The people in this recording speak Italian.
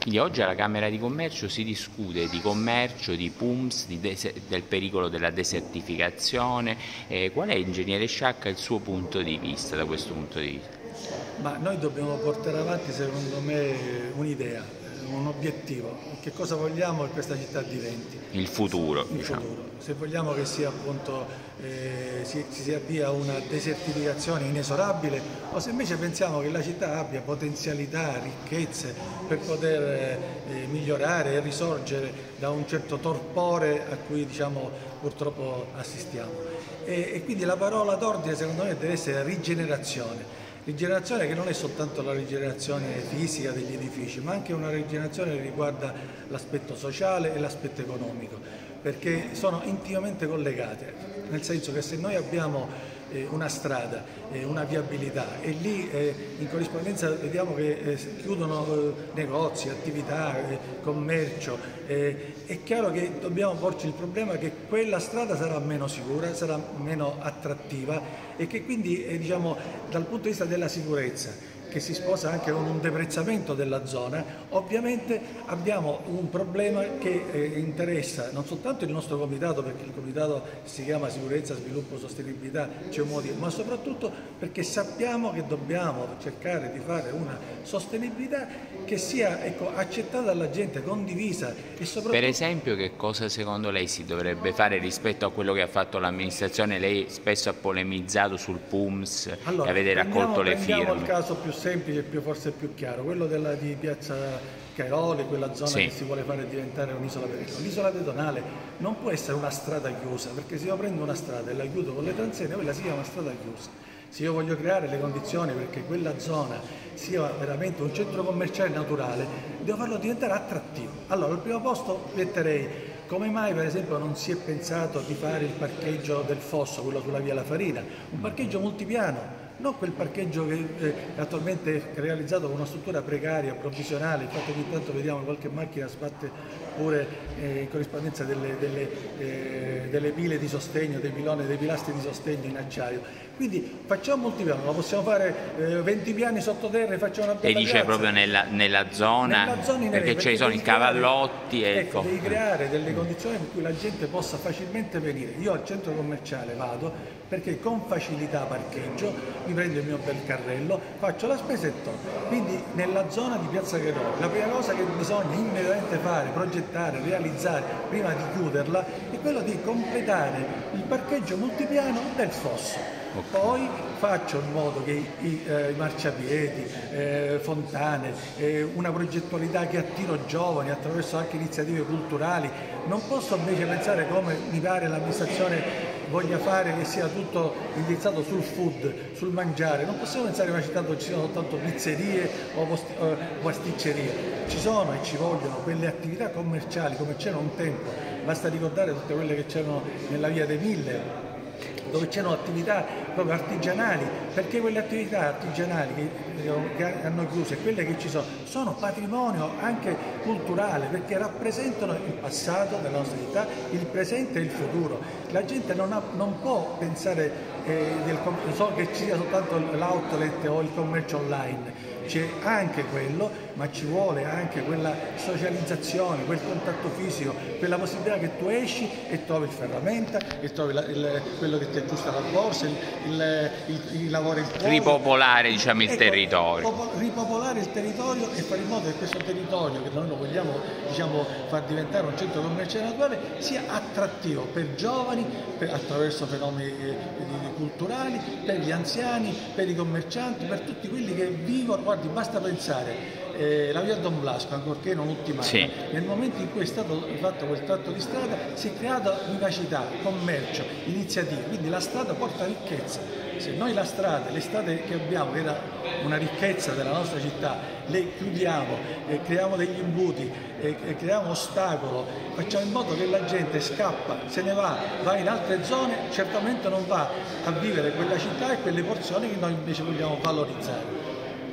Quindi oggi alla Camera di Commercio si discute di commercio, di PUMS, di del pericolo della desertificazione. Eh, qual è, ingegnere Sciacca, il suo punto di vista da questo punto di vista? Ma noi dobbiamo portare avanti, secondo me, un'idea, un obiettivo, che cosa vogliamo che questa città diventi. Il futuro. Il diciamo. futuro. Se vogliamo che sia appunto, eh, si, si avvia una desertificazione inesorabile o se invece pensiamo che la città abbia potenzialità, ricchezze per poter eh, migliorare e risorgere da un certo torpore a cui diciamo, purtroppo assistiamo. E, e quindi la parola d'ordine secondo me deve essere rigenerazione Rigenerazione che non è soltanto la rigenerazione fisica degli edifici, ma anche una rigenerazione che riguarda l'aspetto sociale e l'aspetto economico, perché sono intimamente collegate, nel senso che se noi abbiamo eh, una strada, eh, una viabilità e lì eh, in corrispondenza vediamo che chiudono negozi, attività, commercio, è chiaro che dobbiamo porci il problema che quella strada sarà meno sicura, sarà meno attrattiva e che quindi diciamo, dal punto di vista della sicurezza che si sposa anche con un deprezzamento della zona, ovviamente abbiamo un problema che eh, interessa non soltanto il nostro comitato, perché il comitato si chiama sicurezza, sviluppo, sostenibilità, c'è un motivo, ma soprattutto perché sappiamo che dobbiamo cercare di fare una sostenibilità che sia ecco, accettata dalla gente, condivisa e soprattutto... Per esempio che cosa secondo lei si dovrebbe fare rispetto a quello che ha fatto l'amministrazione? Lei spesso ha polemizzato sul PUMS allora, e avete raccolto le firme. il caso più semplice e più, forse più chiaro, quello della, di Piazza Cairoli, quella zona sì. che si vuole fare diventare un'isola pedonale. L'isola pedonale non può essere una strada chiusa, perché se io prendo una strada e la chiudo con le transenne, quella si chiama strada chiusa. Se io voglio creare le condizioni perché quella zona sia veramente un centro commerciale naturale, devo farlo diventare attrattivo. Allora, al primo posto metterei come mai per esempio non si è pensato di fare il parcheggio del Fosso, quello sulla via La Farina, un parcheggio multipiano, non quel parcheggio che eh, attualmente è realizzato con una struttura precaria, provvisionale, che ogni tanto vediamo qualche macchina sbatte pure eh, in corrispondenza delle, delle, eh, delle, pile di sostegno, dei piloni, dei pilastri di sostegno in acciaio. Quindi facciamo molti piani, lo possiamo fare 20 eh, piani sottoterra e facciamo una bella E dice piazza. proprio nella, nella zona, nella zona perché ci sono i cavallotti e ecco, devi creare delle condizioni per cui la gente possa facilmente venire. Io al centro commerciale vado perché con facilità parcheggio, mi prendo il mio bel carrello, faccio la spesa e torno. Quindi nella zona di Piazza Cherone la prima cosa che bisogna immediatamente fare, progettare, realizzare prima di chiuderla è quello di completare il parcheggio multipiano del fosso. Poi faccio in modo che i, eh, i marciapiedi, eh, fontane, eh, una progettualità che attiro giovani attraverso anche iniziative culturali, non posso invece pensare come mi pare l'amministrazione voglia fare che sia tutto indirizzato sul food, sul mangiare, non possiamo pensare che una città dove ci siano soltanto pizzerie o eh, pasticcerie, ci sono e ci vogliono quelle attività commerciali come c'erano un tempo, basta ricordare tutte quelle che c'erano nella via dei Mille, dove c'erano attività proprio artigianali, perché quelle attività artigianali che hanno chiuso e quelle che ci sono sono patrimonio anche culturale perché rappresentano il passato della nostra città, il presente e il futuro. La gente non, ha, non può pensare eh, del, so che ci sia soltanto l'outlet o il commercio online, c'è anche quello, ma ci vuole anche quella socializzazione, quel contatto fisico, quella possibilità che tu esci e trovi il ferramenta, e trovi la, il, quello che ti aggiusta la borsa, il, il, il, il lavoro il. Ripopolare diciamo, il ecco, territorio. Ripopolare il territorio e fare in modo che questo territorio, che noi lo vogliamo diciamo, far diventare un centro commerciale naturale, sia attrattivo per giovani, per, attraverso fenomeni eh, culturali, per gli anziani, per i commercianti, per tutti quelli che vivono, guardi basta pensare eh, la via Don Blasco, ancorché non ultimata, sì. nel momento in cui è stato fatto quel tratto di strada si è creata vivacità, commercio, iniziative, quindi la strada porta ricchezza. Se noi la strada, le strade che abbiamo, che era una ricchezza della nostra città, le chiudiamo, eh, creiamo degli imbuti, eh, creiamo ostacolo, facciamo in modo che la gente scappa, se ne va, va in altre zone, certamente non va a vivere quella città e quelle porzioni che noi invece vogliamo valorizzare.